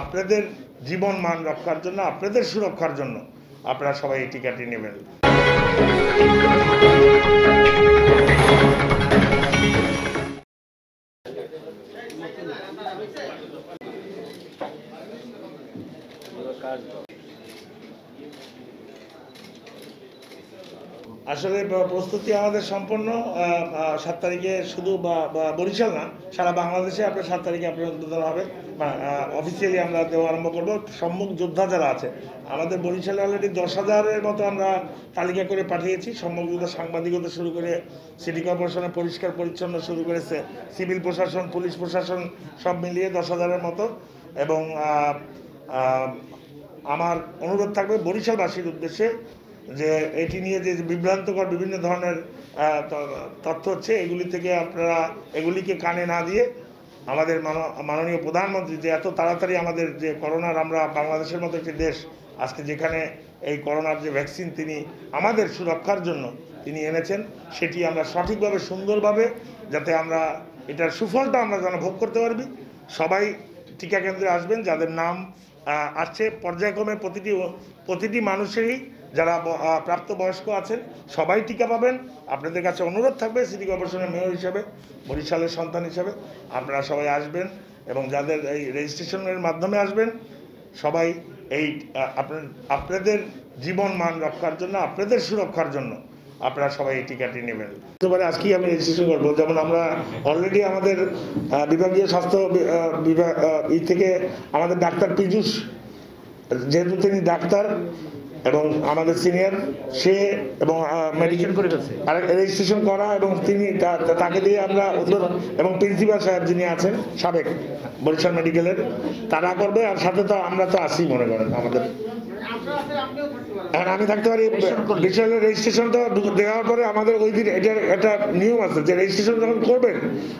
আপনাদের জীবন মান রক্ষার জন্য আপনাদের সুরক্ষার জন্য আপনারা সবাই এই টিকাটি নেবেন। আসলে প্রস্তুতি আমাদের সম্পন্ন সাত তারিখে শুধু বরিশাল না, সারা বাংলাদেশে আপনার সাত তারিখে আপনার উদ্বোধন হবে। অফিসিয়ালি আমরা দেওয়া আরম্ভ করব। সম্মুখ যোদ্ধা যারা আছে, আমাদের বরিশালে অলরেডি দশ হাজারের মতো আমরা তালিকা করে পাঠিয়েছি। সম্মুখ যোদ্ধা সাংবাদিকতা শুরু করে সিটি কর্পোরেশনের পরিষ্কার পরিচ্ছন্ন শুরু করেছে। সিভিল প্রশাসন পুলিশ প্রশাসন সব মিলিয়ে দশ হাজারের মতো। এবং আমার অনুরোধ থাকবে বরিশালবাসীর উদ্দেশ্যে যে এটি নিয়ে যে বিভ্রান্তকর বিভিন্ন ধরনের তথ্য হচ্ছে, এগুলি থেকে আপনারা, এগুলিকে কানে না দিয়ে আমাদের মানো- মাননীয় প্রধানমন্ত্রী যে এত তাড়াতাড়ি আমাদের যে করোনার আমরা বাংলাদেশের মতো একটি দেশ, আজকে যেখানে এই করোনার যে ভ্যাকসিন তিনি আমাদের সুরক্ষার জন্য তিনি এনেছেন, সেটি আমরা সঠিকভাবে, সুন্দরভাবে যাতে আমরা এটার সুফলটা আমরা যেন ভোগ করতে পারবি। সবাই টিকা কেন্দ্রে আসবেন, যাদের নাম আসছে পর্যায়ক্রমে প্রতিটি প্রতিটি মানুষেরই যারা প্রাপ্তবয়স্ক আছেন, সবাই টিকা পাবেন। আপনাদের কাছে অনুরোধ থাকবে সিটি কর্পোরেশনের মেয়র হিসেবে, বরিশালের সন্তান হিসেবে। আপনারা সবাই আসবেন এবং যাদের এই রেজিস্ট্রেশনের মাধ্যমে আসবেন, সবাই এই আপনাদের জীবন মান রক্ষার জন্য, আপনাদের সুরক্ষার জন্য আপনারা সবাই এই টিকাটি নেবেন। একেবারে আজকেই আমি রেজিস্ট্রেশন করব। যেমন আমরা অলরেডি আমাদের বিভাগীয় স্বাস্থ্য বিভাগ ই থেকে আমাদের ডাক্তার পীযুষ যেহেতু তিনি ডাক্তার এবং আমাদের সিনিয়র সে এবং মেডিকেল করে আর রেজিস্ট্রেশন করা এবং তিনি তাকে দিয়ে আমরা এবং প্রিন্সিপাল সাহেব যিনি আছেন সাবেক বরিশাল মেডিকেলের তারা করবে। আর সাথে তো আমরা তো আসি মনে করেন আমাদের। এখন আমি থাকতে পারি বিশালের রেজিস্ট্রেশনটা দেওয়ার পরে আমাদের ওই দিন এটার একটা নিয়ম আছে যে রেজিস্ট্রেশন যখন করবেন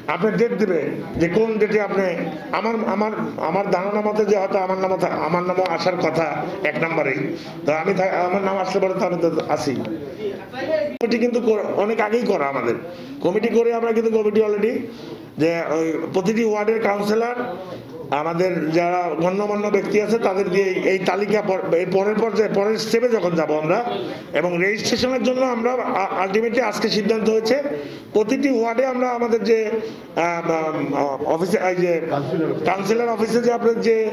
আপনি ডেট দেবে যে কোন ডেটে আপনি আমার আমার আমার ধারণা মতে যে হয়তো আমার নাম আমার নামও আসার কথা এক নম্বরেই তো আমি আমার নাম আসলে পরে তো আমি তো আসি। কমিটি কিন্তু অনেক আগেই করা আমাদের। কমিটি করে আমরা কিন্তু কমিটি অলরেডি যে, ওই প্রতিটি ওয়ার্ডের কাউন্সিলর আমাদের যারা গণ্যমান্য ব্যক্তি আছে, তাদের দিয়ে এই- তালিকা এই পরের পর্যায়ে, পরের স্টেপে যখন যাব আমরা, এবং রেজিস্ট্রেশনের জন্য আমরা আলটিমেটলি আজকে সিদ্ধান্ত হয়েছে, প্রতিটি ওয়ার্ডে আমরা আমাদের যে অফিসে এই যে কাউন্সিলর অফিসে যে আপনার যে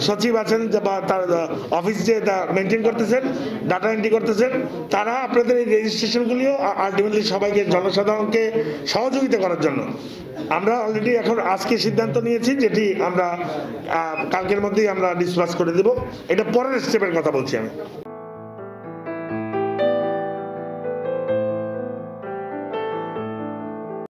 সচিব আছেন বা তার অফিস যে মেনটেন করতেছেন ডাটা এন্ট্রি করতেছেন, তারা আপনাদের এই রেজিস্ট্রেশনগুলিও আলটিমেটলি সবাইকে, জনসাধারণকে সহযোগিতা করার জন্য আমরা অলরেডি এখন আজকে সিদ্ধান্ত নিয়েছি যেটি আমরা কালকের মধ্যেই আমরা ডিসপাস করে দেব। এটা পরের স্টেপের কথা বলছি আমি।